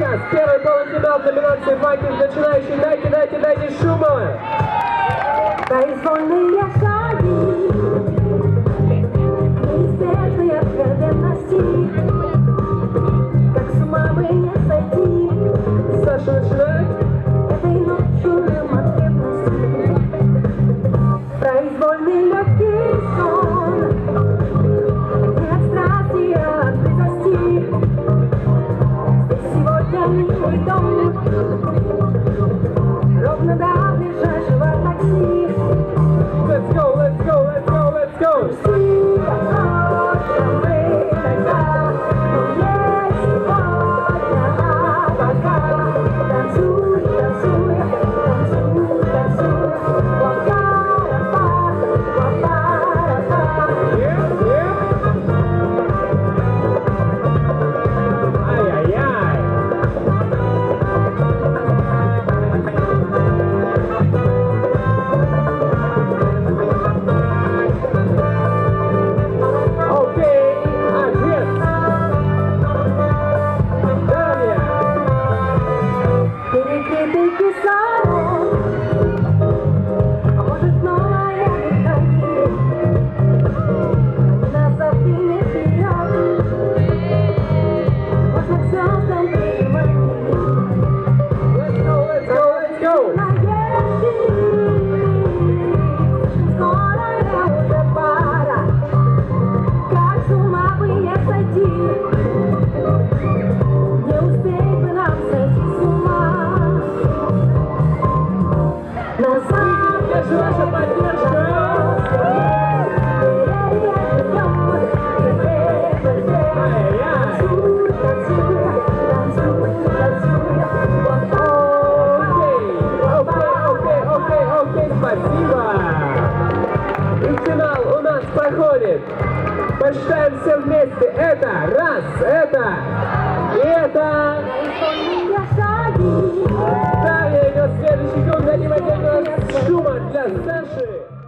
сейчас. Первый полуфинал в номинации «Файтинг» начинающий. Дайте, дайте, дайте шума! свой дом Ровно до ближайшего Brasil. проходит. Посчитаем все вместе. Это раз, это и это. Далее идет следующий круг, дадим отдельного шума для Саши.